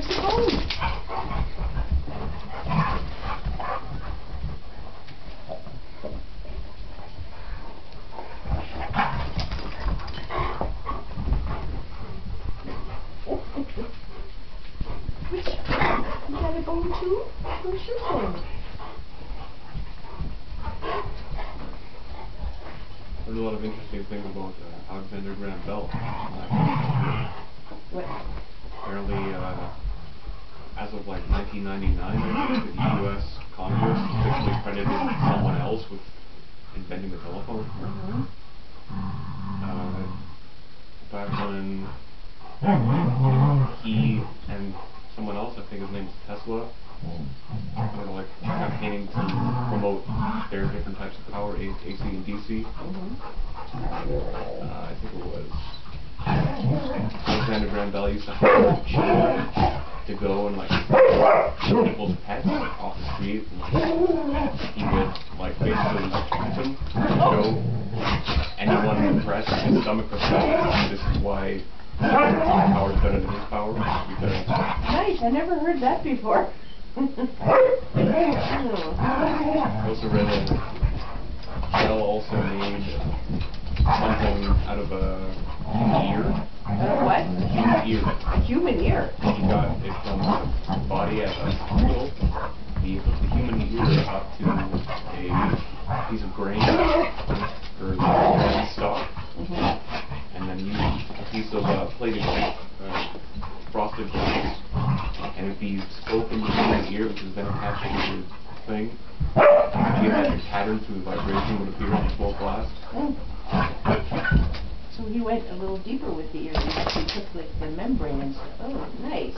the bone? Which, you got a bone too? Where's your bone? There's a lot of interesting things about uh, Alexander Graham Bell. Uh, What? apparently, uh, of like 1999, I the U.S. Congress officially credited someone else with inventing the telephone. Uh, back when he and someone else, I think his name is Tesla, were like campaigning to promote their different types of power, AC and DC. Uh, I think it was Alexander Graham Bell used to hire to go and like people's pets off the street and he would like basically them show anyone in the press his stomach. This is why power is better than his power because Nice, I never heard that before. I also read that Bell also made something out of a human ear. Uh, what? Human ear. A human ear. He got it body at a the human ear up to a piece of grain or grain stock, and then used a piece of uh, plated uh, frosted glass, and if spoke into the human ear, which is then attached to the thing, a geometric pattern through vibration would appear on the small glass. So he went a little deeper with the ear. He took like the membrane and stuff. Oh, nice.